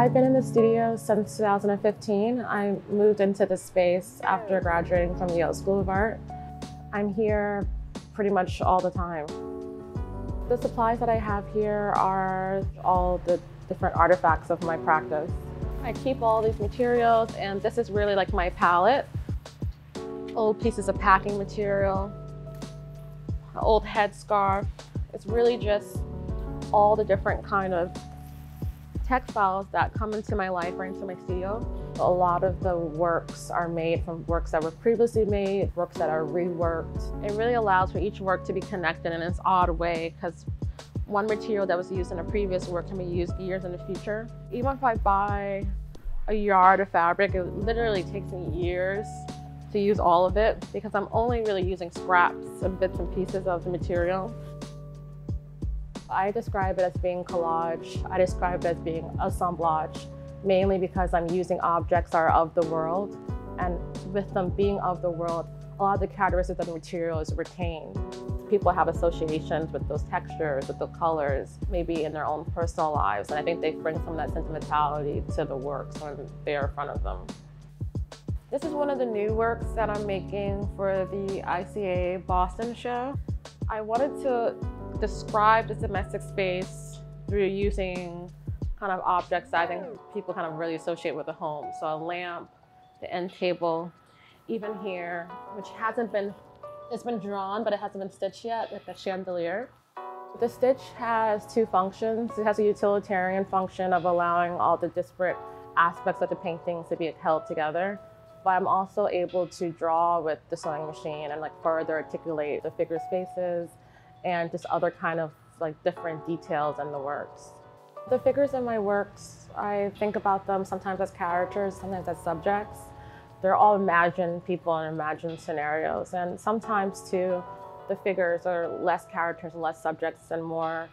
I've been in the studio since 2015. I moved into the space after graduating from Yale School of Art. I'm here pretty much all the time. The supplies that I have here are all the different artifacts of my practice. I keep all these materials and this is really like my palette. Old pieces of packing material, old headscarf. It's really just all the different kind of textiles that come into my life or into my studio. A lot of the works are made from works that were previously made, works that are reworked. It really allows for each work to be connected in its odd way because one material that was used in a previous work can be used years in the future. Even if I buy a yard of fabric, it literally takes me years to use all of it because I'm only really using scraps and bits and pieces of the material. I describe it as being collage. I describe it as being assemblage, mainly because I'm using objects that are of the world. And with them being of the world, a lot of the characteristics of the material is retained. People have associations with those textures, with the colors, maybe in their own personal lives. And I think they bring some of that sentimentality to the works when they're in front of them. This is one of the new works that I'm making for the ICA Boston show. I wanted to describe the domestic space through using kind of objects that I think people kind of really associate with a home. So a lamp, the end table, even here, which hasn't been, it's been drawn, but it hasn't been stitched yet, like the chandelier. The stitch has two functions. It has a utilitarian function of allowing all the disparate aspects of the paintings to be held together. But I'm also able to draw with the sewing machine and like further articulate the figure spaces and just other kind of like different details in the works. The figures in my works, I think about them sometimes as characters, sometimes as subjects. They're all imagined people and imagined scenarios. And sometimes too, the figures are less characters, less subjects, and more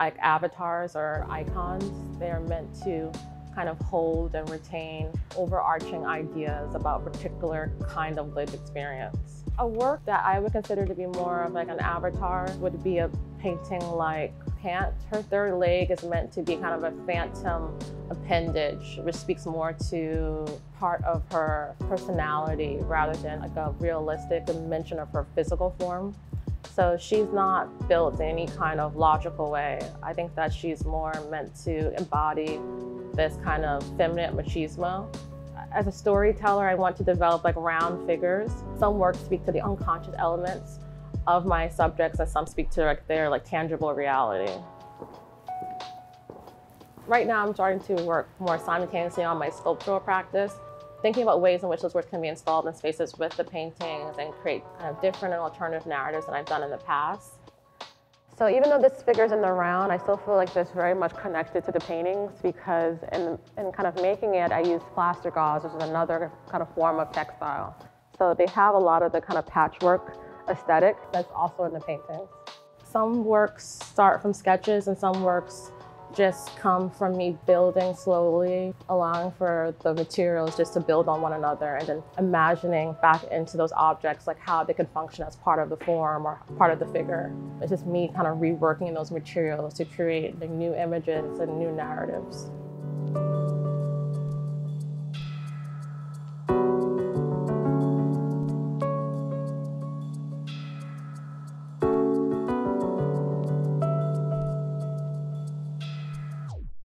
like avatars or icons. They are meant to kind of hold and retain overarching ideas about a particular kind of lived experience. A work that I would consider to be more of like an avatar would be a painting like Pant. Her third leg is meant to be kind of a phantom appendage, which speaks more to part of her personality rather than like a realistic dimension of her physical form. So she's not built in any kind of logical way. I think that she's more meant to embody this kind of feminine machismo. As a storyteller, I want to develop like round figures. Some works speak to the unconscious elements of my subjects and some speak to like their like tangible reality. Right now, I'm starting to work more simultaneously on my sculptural practice, thinking about ways in which those works can be installed in spaces with the paintings and create kind of different and alternative narratives than I've done in the past. So even though this figure's in the round, I still feel like this very much connected to the paintings because in, in kind of making it, I used plaster gauze, which is another kind of form of textile. So they have a lot of the kind of patchwork aesthetic that's also in the paintings. Some works start from sketches and some works just come from me building slowly, allowing for the materials just to build on one another and then imagining back into those objects like how they could function as part of the form or part of the figure. It's just me kind of reworking those materials to create like, new images and new narratives.